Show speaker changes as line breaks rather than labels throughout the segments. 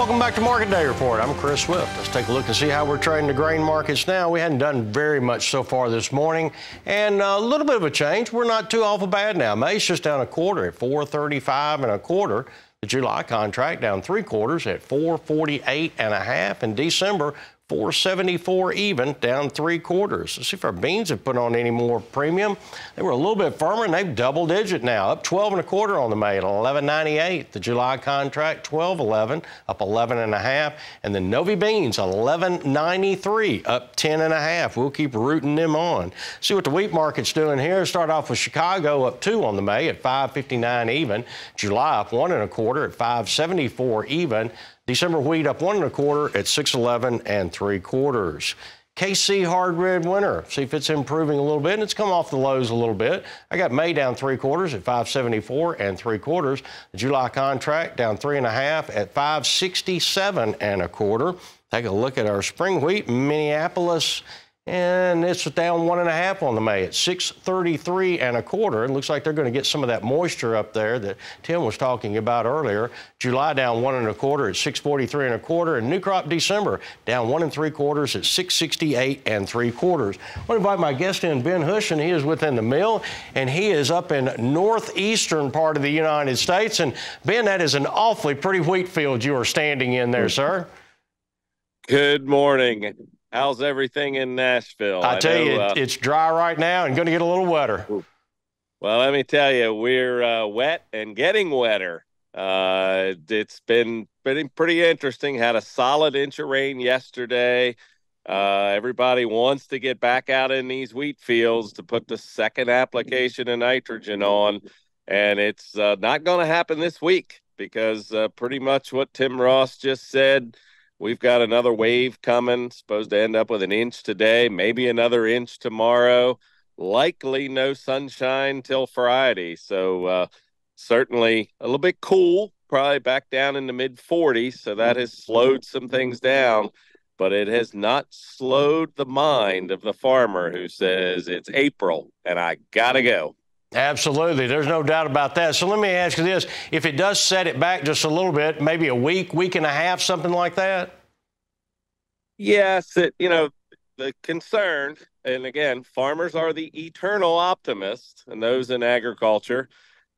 Welcome back to Market Day Report. I'm Chris Swift. Let's take a look and see how we're trading the grain markets now. We hadn't done very much so far this morning, and a little bit of a change. We're not too awful bad now. May's just down a quarter at 435 and a quarter. The July contract down three quarters at 448 and a half. In December, 474 even, down three quarters. Let's see if our beans have put on any more premium. They were a little bit firmer, and they've double digit now, up 12 and a quarter on the May at 11.98. The July contract 12.11, up 11 and a half, and the Novi beans 11.93, up 10 and a half. We'll keep rooting them on. See what the wheat market's doing here. Start off with Chicago up two on the May at 5.59 even. July up one and a quarter at 5.74 even. December wheat up one and a quarter at 611 and three quarters. KC hard red winter. See if it's improving a little bit. And it's come off the lows a little bit. I got May down three quarters at 574 and three quarters. The July contract down three and a half at 567 and a quarter. Take a look at our spring wheat. Minneapolis and it's down one and a half on the May at 633 and a quarter. It looks like they're going to get some of that moisture up there that Tim was talking about earlier. July down one and a quarter at 643 and a quarter, and new crop December down one and three quarters at 668 and three quarters. I want to invite my guest in, Ben Hushon, and he is within the mill, and he is up in northeastern part of the United States. And Ben, that is an awfully pretty wheat field you are standing in there, sir.
Good morning. How's everything in Nashville?
I, I tell know, you, uh, it's dry right now and going to get a little wetter.
Well, let me tell you, we're uh, wet and getting wetter. Uh, it's been pretty, pretty interesting. Had a solid inch of rain yesterday. Uh, everybody wants to get back out in these wheat fields to put the second application of nitrogen on, and it's uh, not going to happen this week because uh, pretty much what Tim Ross just said – We've got another wave coming, supposed to end up with an inch today, maybe another inch tomorrow. Likely no sunshine till Friday. So, uh, certainly a little bit cool, probably back down in the mid 40s. So, that has slowed some things down, but it has not slowed the mind of the farmer who says it's April and I got to go.
Absolutely. There's no doubt about that. So let me ask you this. If it does set it back just a little bit, maybe a week, week and a half, something like that?
Yes. It, you know, the concern, and again, farmers are the eternal optimists and those in agriculture.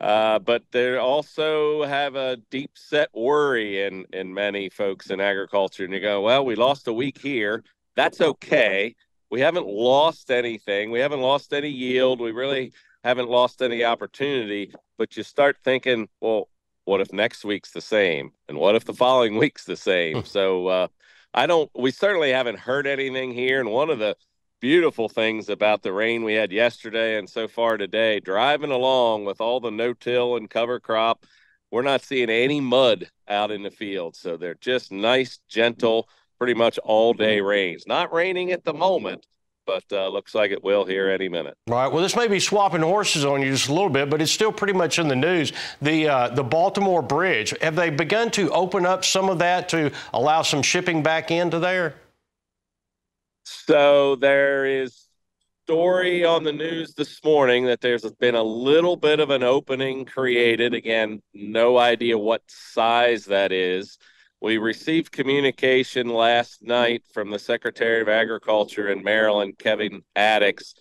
Uh, but they also have a deep set worry in, in many folks in agriculture. And you go, well, we lost a week here. That's okay. We haven't lost anything. We haven't lost any yield. We really haven't lost any opportunity, but you start thinking, well, what if next week's the same? And what if the following week's the same? Hmm. so uh, I don't, we certainly haven't heard anything here. And one of the beautiful things about the rain we had yesterday and so far today, driving along with all the no till and cover crop, we're not seeing any mud out in the field. So they're just nice, gentle, pretty much all day rains. Not raining at the moment, but uh, looks like it will here any minute.
Right. Well, this may be swapping horses on you just a little bit, but it's still pretty much in the news. The uh, the Baltimore Bridge have they begun to open up some of that to allow some shipping back into there?
So there is story on the news this morning that there's been a little bit of an opening created. Again, no idea what size that is. We received communication last night from the Secretary of Agriculture in Maryland, Kevin Atticks,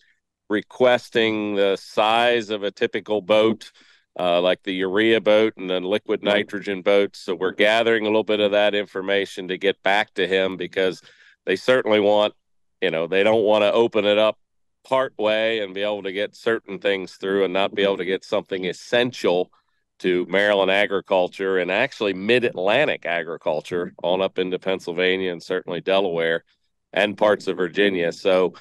requesting the size of a typical boat, uh, like the urea boat and the liquid nitrogen boat. So we're gathering a little bit of that information to get back to him because they certainly want, you know, they don't want to open it up part way and be able to get certain things through and not be able to get something essential to Maryland agriculture and actually mid Atlantic agriculture on up into Pennsylvania and certainly Delaware and parts of Virginia. So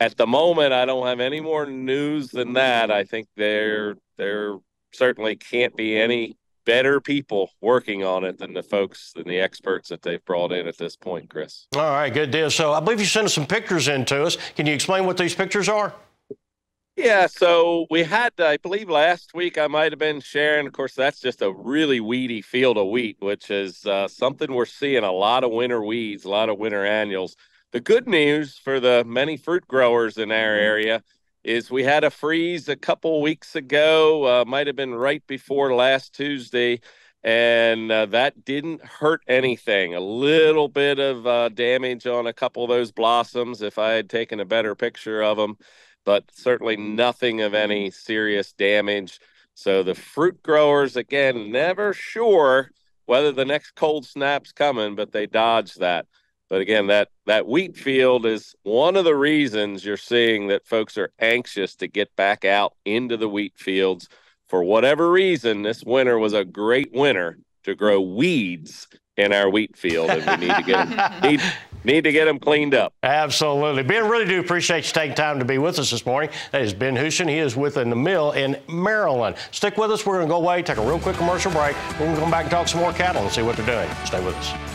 at the moment, I don't have any more news than that. I think there there certainly can't be any better people working on it than the folks than the experts that they've brought in at this point, Chris.
All right, good deal. So I believe you sent us some pictures in to us. Can you explain what these pictures are?
Yeah, so we had, I believe last week I might have been sharing. Of course, that's just a really weedy field of wheat, which is uh, something we're seeing a lot of winter weeds, a lot of winter annuals. The good news for the many fruit growers in our area is we had a freeze a couple weeks ago, uh, might have been right before last Tuesday, and uh, that didn't hurt anything. A little bit of uh, damage on a couple of those blossoms if I had taken a better picture of them, but certainly nothing of any serious damage. So the fruit growers, again, never sure whether the next cold snap's coming, but they dodge that. But again, that that wheat field is one of the reasons you're seeing that folks are anxious to get back out into the wheat fields. For whatever reason, this winter was a great winter to grow weeds in our wheat field, and we need to get them need, need to get them cleaned up.
Absolutely, Ben. Really do appreciate you taking time to be with us this morning. That is Ben Hushon. He is with within the mill in Maryland. Stick with us. We're going to go away, take a real quick commercial break. We're going to come back and talk some more cattle and see what they're doing. Stay with us.